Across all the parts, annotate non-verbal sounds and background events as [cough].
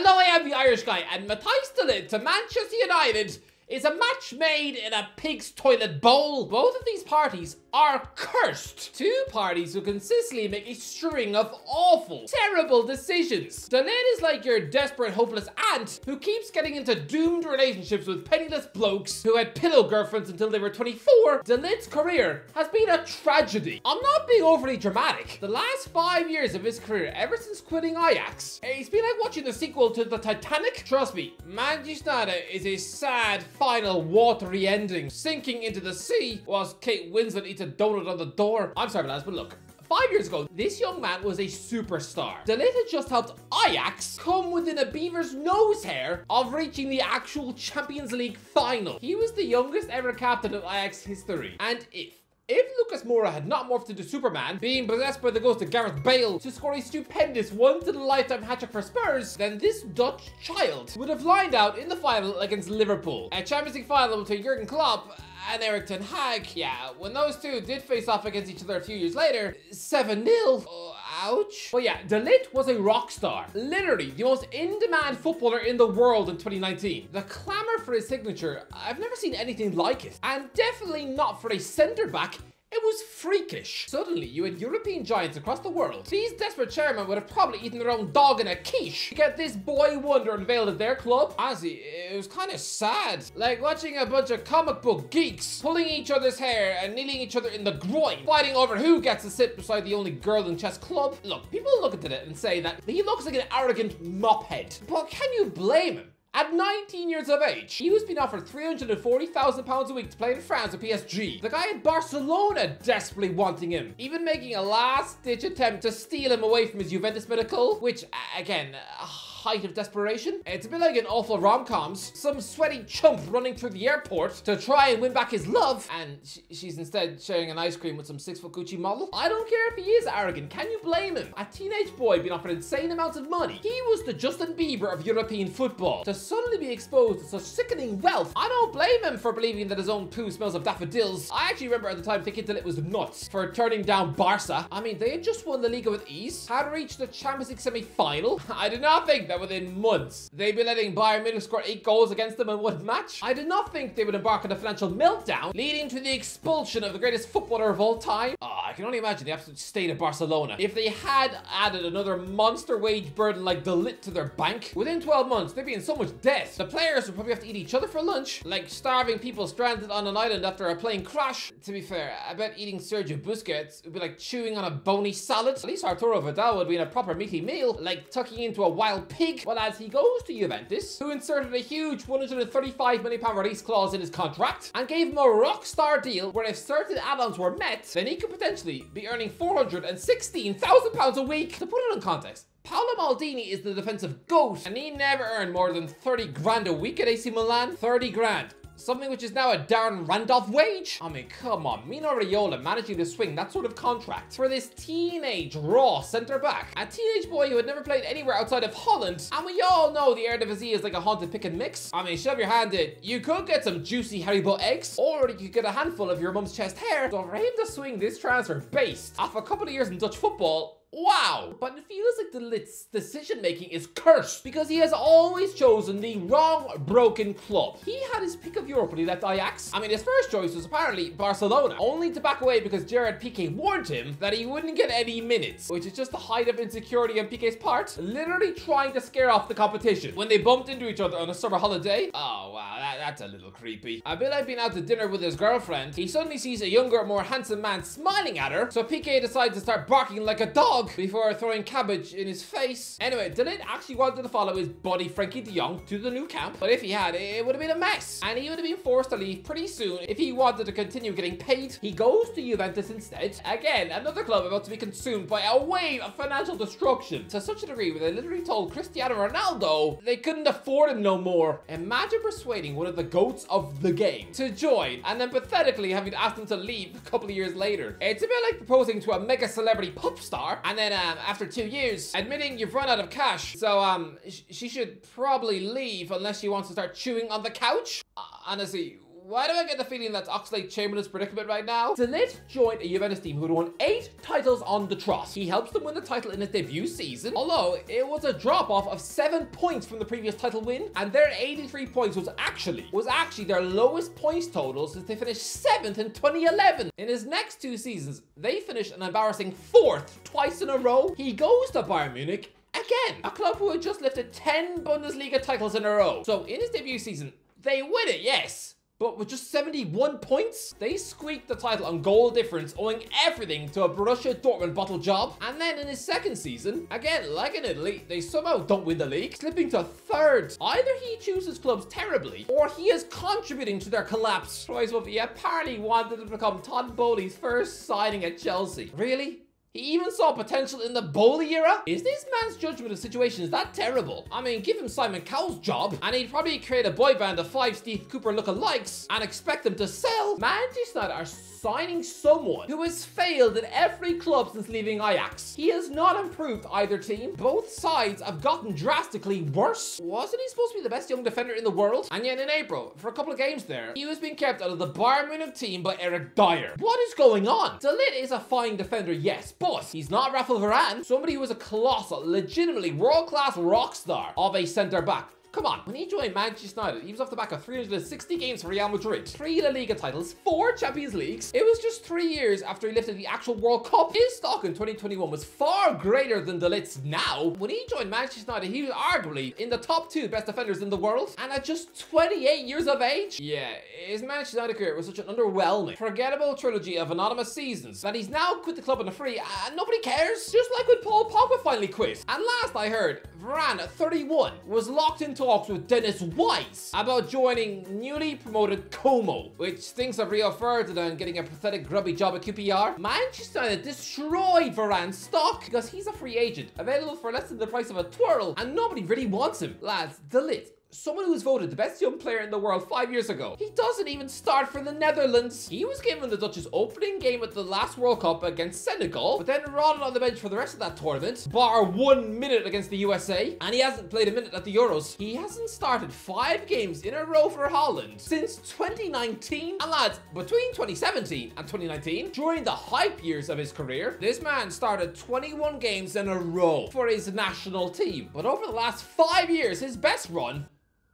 Hello, I am the Irish guy, and Matthijs de to Manchester United is a match made in a pig's toilet bowl. Both of these parties are cursed. Two parties who consistently make a string of awful, terrible decisions. De is like your desperate, hopeless aunt who keeps getting into doomed relationships with penniless blokes who had pillow girlfriends until they were 24. De career has been a tragedy. I'm not being overly dramatic. The last five years of his career, ever since quitting Ajax, it's been like watching the sequel to the Titanic. Trust me, Manchester is a sad, final watery ending, sinking into the sea whilst Kate Winslet a donut on the door. I'm sorry, lads, but look. Five years ago, this young man was a superstar. De Ligt had just helped Ajax come within a beaver's nose hair of reaching the actual Champions League final. He was the youngest ever captain of Ajax history. And if if Lucas Moura had not morphed into Superman, being possessed by the ghost of Gareth Bale to score a stupendous once-in-a-lifetime hat-trick for Spurs, then this Dutch child would have lined out in the final against Liverpool. A Champions League final between Jurgen Klopp and Erik ten Hag. Yeah, when those two did face off against each other a few years later, 7-0. Oh, uh, ouch. But yeah, De Ligt was a rock star. Literally, the most in-demand footballer in the world in 2019. The clamor for his signature, I've never seen anything like it. And definitely not for a centre-back it was freakish. Suddenly, you had European giants across the world. These desperate chairmen would have probably eaten their own dog in a quiche to get this boy wonder unveiled at their club. Honestly, it was kind of sad. Like watching a bunch of comic book geeks pulling each other's hair and kneeling each other in the groin, fighting over who gets to sit beside the only girl in chess club. Look, people look at it and say that he looks like an arrogant mophead. But can you blame him? At 19 years of age, he was being offered £340,000 a week to play in France at PSG. The guy at Barcelona desperately wanting him, even making a last-ditch attempt to steal him away from his Juventus medical, which, again, uh, height of desperation. It's a bit like in awful rom-coms. Some sweaty chump running through the airport to try and win back his love, and sh she's instead sharing an ice cream with some six-foot Gucci model. I don't care if he is arrogant. Can you blame him? A teenage boy being offered insane amounts of money. He was the Justin Bieber of European football. To suddenly be exposed to such sickening wealth, I don't blame him for believing that his own poo smells of daffodils. I actually remember at the time thinking that it was nuts for turning down Barca. I mean, they had just won the Liga with ease, had reached the Champions League semi-final. [laughs] I did not think that within months they'd be letting Bayern Munich score eight goals against them in one match. I did not think they would embark on a financial meltdown, leading to the expulsion of the greatest footballer of all time. Oh, I can only imagine the absolute state of Barcelona. If they had added another monster wage burden like De Ligt to their bank, within 12 months, they'd be in so much debt. The players would probably have to eat each other for lunch, like starving people stranded on an island after a plane crash. To be fair, I bet eating Sergio Busquets would be like chewing on a bony salad. At least Arturo Vidal would be in a proper meaty meal, like tucking into a wild pig, while as he goes to Juventus, who inserted a huge 135 million pound release clause in his contract and gave him a rock star deal where if certain add-ons were met, then he could potentially be earning 416,000 pounds a week. To put it in context, Paolo Maldini is the defensive goat, and he never earned more than 30 grand a week at AC Milan. 30 grand. Something which is now a Darren Randolph wage? I mean, come on, Mino Raiola managing to swing that sort of contract for this teenage raw centre-back. A teenage boy who had never played anywhere outside of Holland. And we all know the Eredivisie is like a haunted pick and mix. I mean, shove your hand in. You could get some juicy Haribo eggs, or you could get a handful of your mum's chest hair. So for him to swing this transfer based off a couple of years in Dutch football, Wow! But it feels like De Ligt's decision making is cursed because he has always chosen the wrong broken club. He had his pick of Europe when he left Ajax. I mean, his first choice was apparently Barcelona, only to back away because Gerard Piqué warned him that he wouldn't get any minutes, which is just the height of insecurity on Piqué's part, literally trying to scare off the competition. When they bumped into each other on a summer holiday, oh wow, that, that's a little creepy. Bit like being out to dinner with his girlfriend, he suddenly sees a younger, more handsome man smiling at her, so Piqué decides to start barking like a dog before throwing cabbage in his face. Anyway, Ligt actually wanted to follow his buddy Frenkie de Jong to the Nou Camp, but if he had, it would have been a mess. And he would have been forced to leave pretty soon if he wanted to continue getting paid. He goes to Juventus instead. Again, another club about to be consumed by a wave of financial destruction. To such a degree where they literally told Cristiano Ronaldo they couldn't afford him no more. Imagine persuading one of the goats of the game to join and then pathetically having to ask them to leave a couple of years later. It's a bit like proposing to a mega celebrity pop star and then um, after two years, admitting you've run out of cash. So um, sh she should probably leave unless she wants to start chewing on the couch. Uh, honestly, why do I get the feeling that's Oxlade Chamberlain's predicament right now? Ligt joined a Juventus team who had won eight titles on the trot. He helps them win the title in his debut season, although it was a drop off of seven points from the previous title win, and their 83 points was actually was actually their lowest points total since they finished seventh in 2011. In his next two seasons, they finished an embarrassing fourth twice in a row. He goes to Bayern Munich again, a club who had just lifted 10 Bundesliga titles in a row. So in his debut season, they win it, yes. But with just 71 points, they squeaked the title on goal difference, owing everything to a Borussia Dortmund bottle job. And then in his second season, again, like in Italy, they somehow don't win the league, slipping to third. Either he chooses clubs terribly, or he is contributing to their collapse. Wolfie apparently wanted to become Todd Boehly's first signing at Chelsea. Really? He even saw potential in the Boehly era? Is this man's judgment of situations that terrible? I mean, give him Simon Cowell's job, and he'd probably create a boy band of five Steve Cooper lookalikes and expect them to sell. Manchester United are signing someone who has failed at every club since leaving Ajax. He has not improved either team. Both sides have gotten drastically worse. Wasn't he supposed to be the best young defender in the world? And yet in April, for a couple of games there, he was being kept out of the Bayern Munich team by Eric Dier. What is going on? De Ligt is a fine defender, yes, but he's not Rafael Varane, somebody who is a colossal, legitimately world-class rock star of a centre-back. Come on, when he joined Manchester United, he was off the back of 360 games for Real Madrid, three La Liga titles, four Champions Leagues. It was just three years after he lifted the actual World Cup. His stock in 2021 was far greater than De Ligt's now. When he joined Manchester United, he was arguably in the top two best defenders in the world, and at just 28 years of age. Yeah, his Manchester United career was such an underwhelming, forgettable trilogy of anonymous seasons that he's now quit the club on a free, and nobody cares. Just like when Paul Pogba finally quit. And last I heard, Varane, at 31, was locked in talks with Dennis Wise about joining newly promoted Como, which thinks of Rio Ferdinand getting a pathetic grubby job at QPR. Manchester United destroyed Varane's stock because he's a free agent, available for less than the price of a twirl, and nobody really wants him. Lads, De Ligt someone who was voted the best young player in the world five years ago. He doesn't even start for the Netherlands. He was given the Dutch's opening game at the last World Cup against Senegal, but then rotted on the bench for the rest of that tournament, bar one minute against the USA, and he hasn't played a minute at the Euros. He hasn't started five games in a row for Holland since 2019. And lads, between 2017 and 2019, during the hype years of his career, this man started 21 games in a row for his national team. But over the last five years, his best run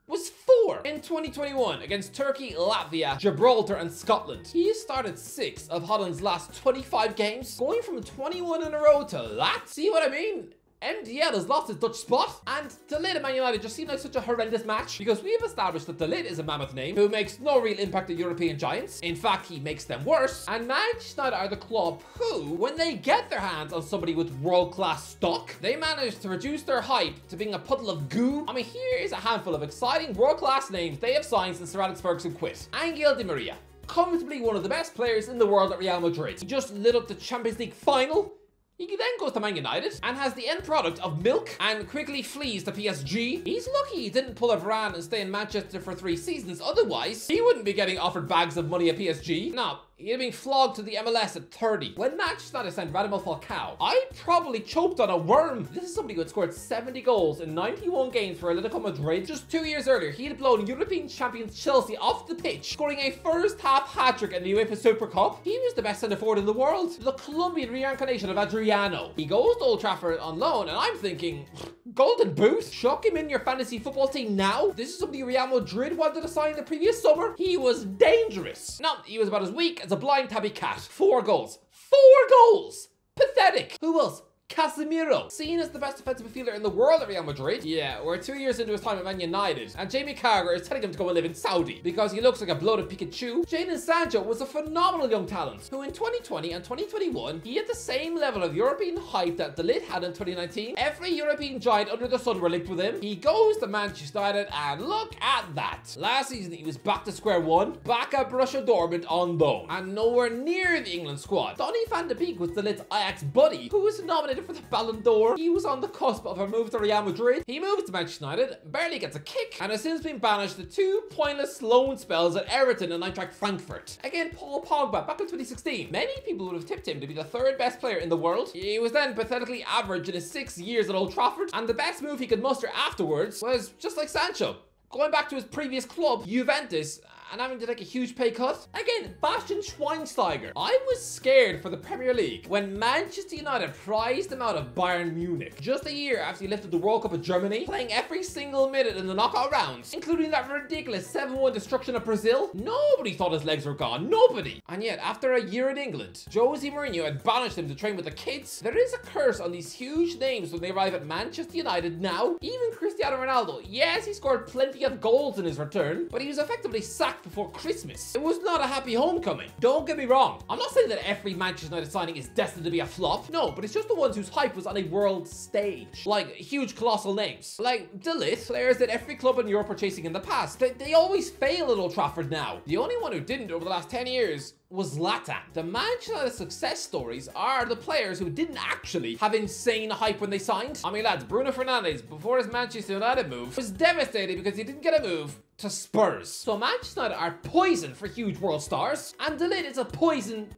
was four in 2021 against Turkey, Latvia, Gibraltar, and Scotland. He started six of Holland's last 25 games, going from 21 in a row to that. See what I mean? MDL has lost his Dutch spot, and De Ligt and Man United just seem like such a horrendous match because we have established that De Ligt is a mammoth name who makes no real impact at European giants. In fact, he makes them worse. And Manchester United are the club who, when they get their hands on somebody with world-class stock, they manage to reduce their hype to being a puddle of goo. I mean, here is a handful of exciting world-class names they have signed since Sir Alex Ferguson quit. Angel Di Maria, comfortably one of the best players in the world at Real Madrid. He just lit up the Champions League final he then goes to Man United and has the end product of milk and quickly flees to PSG. He's lucky he didn't pull a Varane and stay in Manchester for three seasons. Otherwise, he wouldn't be getting offered bags of money at PSG. Now, had been flogged to the MLS at 30. When Manchester United signed Radamel Falcao, I probably choked on a worm. This is somebody who had scored 70 goals in 91 games for Atletico Madrid. Just two years earlier, he had blown European champions Chelsea off the pitch, scoring a first half hat-trick in the UEFA Super Cup. He was the best centre forward in the world. The Colombian reincarnation of Adriano. He goes to Old Trafford on loan, and I'm thinking, [sniffs] Golden Boot? Shock him in your fantasy football team now? This is somebody Real Madrid wanted to sign the previous summer? He was dangerous. No, he was about as weak as a blind tabby cat. Four goals. Four goals! Pathetic. Who else? Casemiro, seen as the best defensive midfielder in the world at Real Madrid. Yeah, we're two years into his time at Man United, and Jamie Carragher is telling him to go and live in Saudi because he looks like a bloated Pikachu. Jadon Sancho was a phenomenal young talent who in 2020 and 2021, he had the same level of European hype that De Ligt had in 2019. Every European giant under the sun were linked with him. He goes to Manchester United, and look at that. Last season, he was back to square one, back at Borussia Dortmund on loan, and nowhere near the England squad. Donny van de Beek was De Ligt's Ajax buddy, who was nominated nominated for the Ballon d'Or. He was on the cusp of a move to Real Madrid. He moved to Manchester United, barely gets a kick, and has since been banished to two pointless loan spells at Everton and Eintracht Frankfurt. Again, Paul Pogba, back in 2016. Many people would have tipped him to be the third best player in the world. He was then pathetically average in his six years at Old Trafford, and the best move he could muster afterwards was just like Sancho, going back to his previous club, Juventus, and having to take a huge pay cut. Again, Bastian Schweinsteiger. I was scared for the Premier League when Manchester United prized him out of Bayern Munich just a year after he lifted the World Cup of Germany, playing every single minute in the knockout rounds, including that ridiculous 7-1 destruction of Brazil. Nobody thought his legs were gone. Nobody. And yet, after a year in England, Jose Mourinho had banished him to train with the kids. There is a curse on these huge names when they arrive at Manchester United now. Even Cristiano Ronaldo. Yes, he scored plenty of goals in his return, but he was effectively sacked before Christmas. It was not a happy homecoming. Don't get me wrong. I'm not saying that every Manchester United signing is destined to be a flop. No, but it's just the ones whose hype was on a world stage. Like huge colossal names. Like De Ligt players that every club in Europe are chasing in the past. They, they always fail at Old Trafford now. The only one who didn't over the last 10 years was Zlatan. The Manchester United success stories are the players who didn't actually have insane hype when they signed. I mean, lads, Bruno Fernandes, before his Manchester United move, was devastated because he didn't get a move to Spurs. So Manchester United are poison for huge world stars, and De Ligt is a poison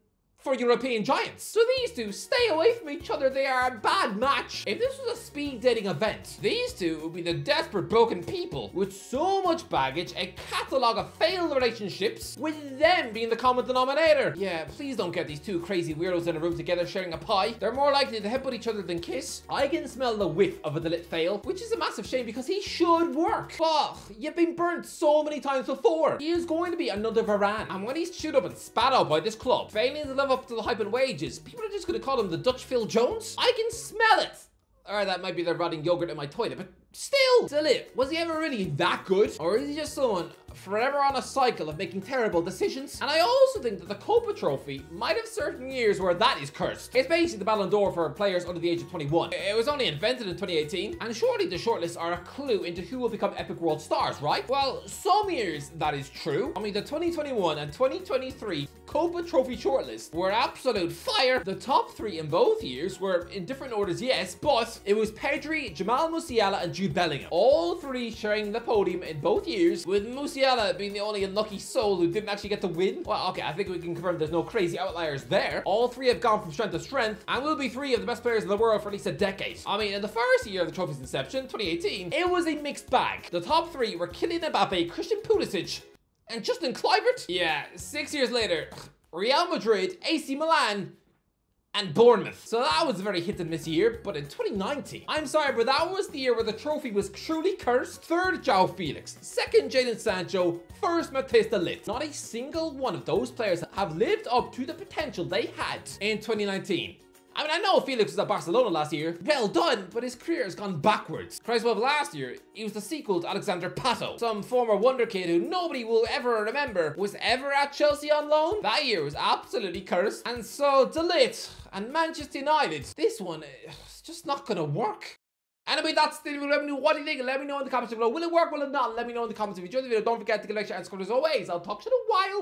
for European giants. So these two stay away from each other. They are a bad match. If this was a speed dating event, these two would be the desperate broken people with so much baggage, a catalogue of failed relationships, with them being the common denominator. Yeah, please don't get these two crazy weirdos in a room together sharing a pie. They're more likely to headbutt each other than kiss. I can smell the whiff of a De Ligt fail, which is a massive shame because he should work. But you've been burnt so many times before. He is going to be another Varane. And when he's chewed up and spat out by this club, failing to live up to the hype wages. People are just to call him the Dutch Phil Jones. I can smell it. Or that might be the rotting yogurt in my toilet, but still, still it. Was he ever really that good? Or is he just someone forever on a cycle of making terrible decisions. And I also think that the Kopa Trophy might have certain years where that is cursed. It's basically the Ballon d'Or for players under the age of 21. It was only invented in 2018, and surely the shortlists are a clue into who will become epic world stars, right? Well, some years that is true. I mean, the 2021 and 2023 Kopa Trophy shortlist were absolute fire. The top three in both years were in different orders, yes, but it was Pedri, Jamal Musiala, and Jude Bellingham. All three sharing the podium in both years, with Musiala Being the only unlucky soul who didn't actually get to win. Well, okay, I think we can confirm there's no crazy outliers there. All three have gone from strength to strength and will be three of the best players in the world for at least a decade. I mean, in the first year of the trophy's inception, 2018, it was a mixed bag. The top three were Kylian Mbappe, Christian Pulisic, and Justin Kluivert. Yeah, six years later, Real Madrid, AC Milan, and Bournemouth. So that was a very hit and miss year, but in 2019, I'm sorry, but that was the year where the trophy was truly cursed. Third, João Felix. Second, Jadon Sancho. First, Matthijs de Ligt. Not a single one of those players have lived up to the potential they had in 2019. I mean, I know Felix was at Barcelona last year. Well done, but his career has gone backwards. Christ well, last year, he was the sequel to Alexander Pato, some former wonder kid who nobody will ever remember was ever at Chelsea on loan. That year was absolutely cursed. And so, De Ligt and Manchester United, this one is just not gonna work. Anyway, that's the video. Let me know what do you think. Let me know in the comments below. Will it work? Will it not? Let me know in the comments. If you enjoyed the video, don't forget to give a like, share, and subscribe as always. I'll talk to you in a while.